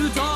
是他